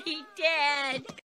he did.